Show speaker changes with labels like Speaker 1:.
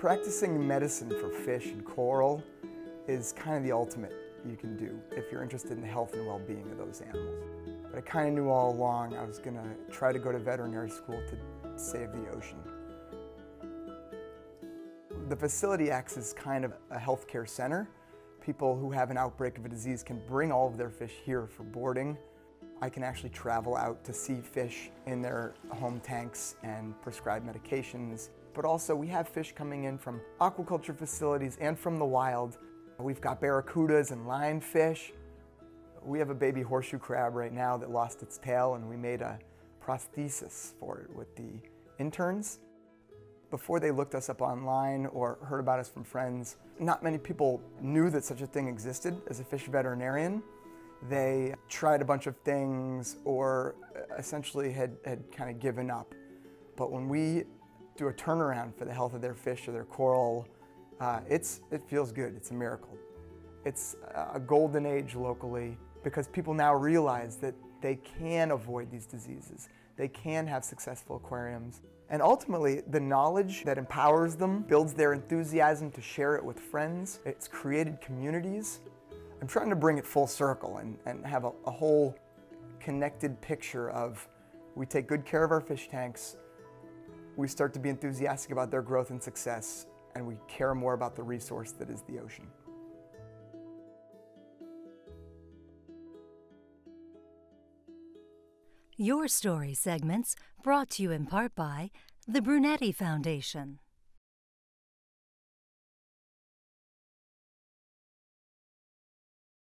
Speaker 1: Practicing medicine for fish and coral is kind of the ultimate you can do if you're interested in the health and well-being of those animals. But I kind of knew all along I was going to try to go to veterinary school to save the ocean. The facility acts as kind of a healthcare center. People who have an outbreak of a disease can bring all of their fish here for boarding. I can actually travel out to see fish in their home tanks and prescribe medications but also we have fish coming in from aquaculture facilities and from the wild. We've got barracudas and lionfish. We have a baby horseshoe crab right now that lost its tail and we made a prosthesis for it with the interns. Before they looked us up online or heard about us from friends, not many people knew that such a thing existed as a fish veterinarian. They tried a bunch of things or essentially had, had kind of given up. But when we do a turnaround for the health of their fish or their coral, uh, it's, it feels good. It's a miracle. It's a golden age locally because people now realize that they can avoid these diseases. They can have successful aquariums. And ultimately, the knowledge that empowers them builds their enthusiasm to share it with friends. It's created communities. I'm trying to bring it full circle and, and have a, a whole connected picture of we take good care of our fish tanks, we start to be enthusiastic about their growth and success, and we care more about the resource that is the ocean.
Speaker 2: Your Story segments brought to you in part by the Brunetti Foundation.